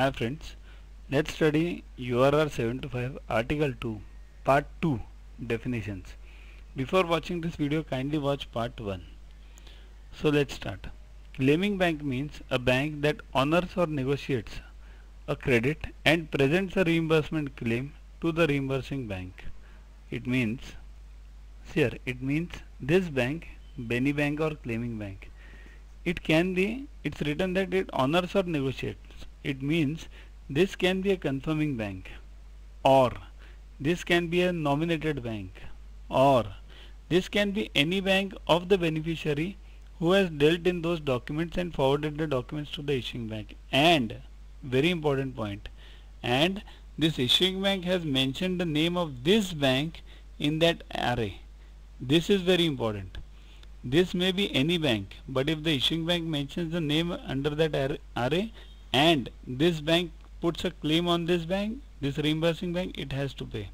Hi friends, let's study URR 75 Article 2 Part 2 Definitions. Before watching this video kindly watch Part 1. So let's start. Claiming bank means a bank that honors or negotiates a credit and presents a reimbursement claim to the reimbursing bank. It means here it means this bank, Benny Bank or claiming bank. It can be it's written that it honors or negotiates. It means this can be a confirming bank or this can be a nominated bank or this can be any bank of the beneficiary who has dealt in those documents and forwarded the documents to the issuing bank. And very important point and this issuing bank has mentioned the name of this bank in that RA. This is very important. This may be any bank but if the issuing bank mentions the name under that RA and this bank puts a claim on this bank this reimbursing bank it has to pay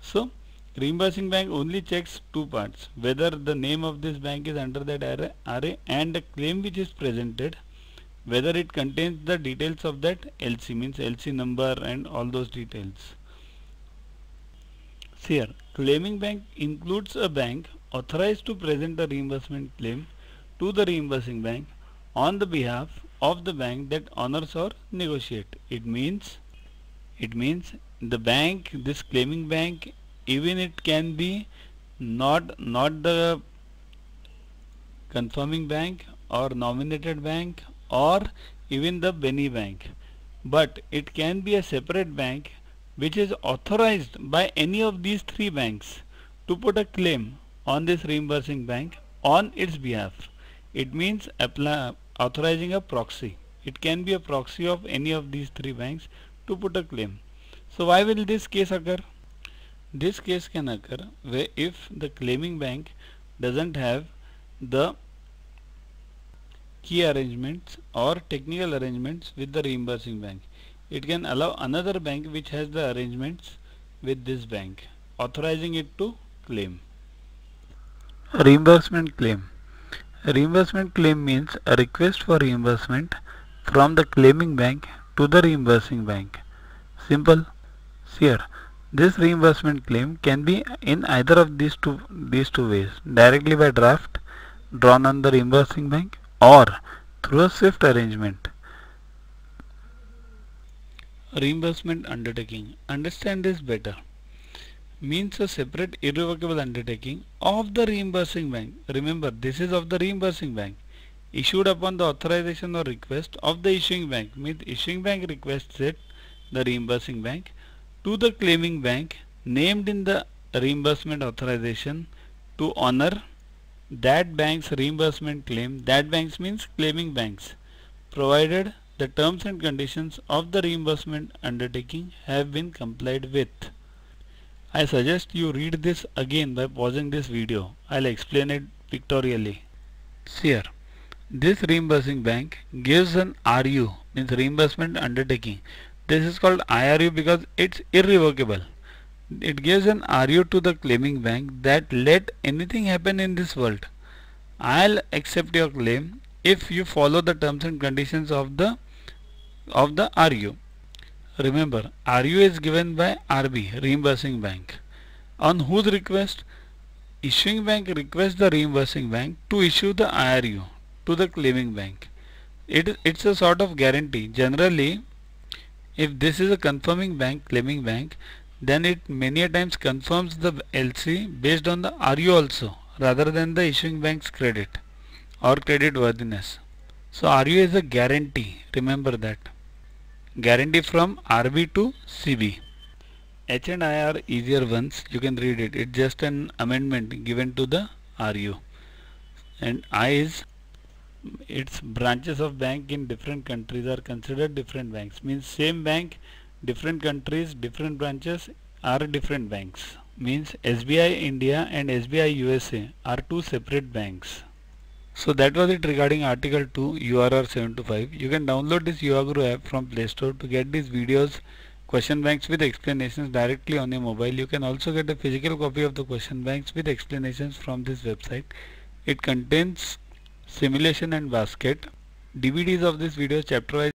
so reimbursing bank only checks two parts whether the name of this bank is under that RA, RA and the claim which is presented whether it contains the details of that LC means LC number and all those details. Here, claiming bank includes a bank authorized to present the reimbursement claim to the reimbursing bank on the behalf of the bank that honors or negotiate. It means it means the bank this claiming bank even it can be not not the confirming bank or nominated bank or even the Benny Bank. But it can be a separate bank which is authorized by any of these three banks to put a claim on this reimbursing bank on its behalf. It means apply, authorizing a proxy. It can be a proxy of any of these three banks to put a claim. So why will this case occur? This case can occur where if the claiming bank doesn't have the key arrangements or technical arrangements with the reimbursing bank. It can allow another bank which has the arrangements with this bank, authorizing it to claim. Reimbursement claim. Reimbursement claim means a request for reimbursement from the claiming bank to the reimbursing bank. Simple. Here, this reimbursement claim can be in either of these two these two ways: directly by draft drawn on the reimbursing bank or through a swift arrangement. Reimbursement undertaking. Understand this better. Means a separate irrevocable undertaking of the reimbursing bank. Remember this is of the reimbursing bank issued upon the authorization or request of the issuing bank means issuing bank requests it the reimbursing bank to the claiming bank named in the reimbursement authorization to honor that bank's reimbursement claim that banks means claiming banks provided the terms and conditions of the reimbursement undertaking have been complied with. I suggest you read this again by pausing this video. I'll explain it pictorially. Here, this reimbursing bank gives an RU means reimbursement undertaking. This is called IRU because it's irrevocable it gives an RU to the claiming bank that let anything happen in this world I'll accept your claim if you follow the terms and conditions of the of the RU remember RU is given by RB reimbursing bank. On whose request? Issuing bank requests the reimbursing bank to issue the IRU to the claiming bank. It, it's a sort of guarantee. Generally if this is a confirming bank claiming bank then it many a times confirms the LC based on the RU also rather than the issuing bank's credit or credit worthiness. So RU is a guarantee, remember that. Guarantee from RB to CB. H and I are easier ones, you can read it. It's just an amendment given to the RU. And I is its branches of bank in different countries are considered different banks. Means same bank different countries different branches are different banks means SBI India and SBI USA are two separate banks so that was it regarding article 2 URR 725 you can download this Yuvaguru app from Play Store to get these videos question banks with explanations directly on your mobile. You can also get a physical copy of the question banks with explanations from this website. It contains simulation and basket. DVDs of this video chapter